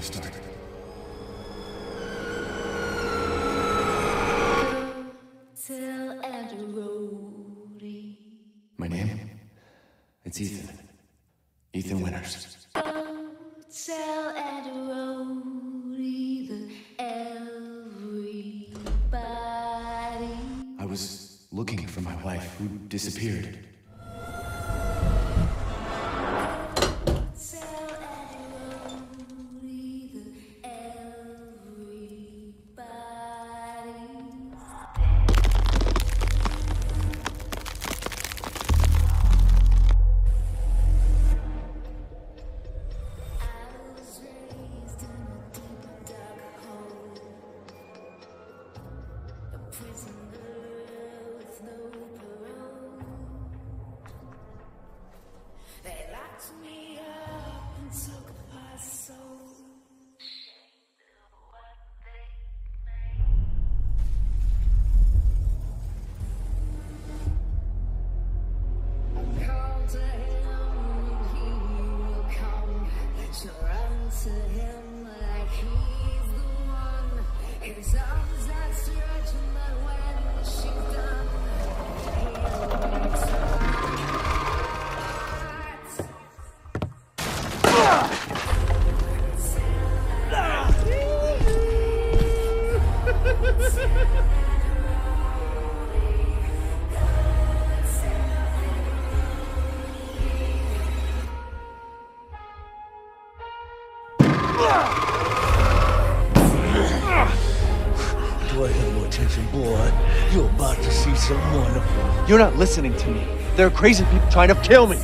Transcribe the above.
to start. Tell Andrew Rhodey. My name? It's Ethan. Ethan Winters. Tell Andrew Rhodey that everybody. I was looking for my wife who disappeared. A prisoner with no You're about to see more than you're not listening to me. There are crazy people trying to kill me.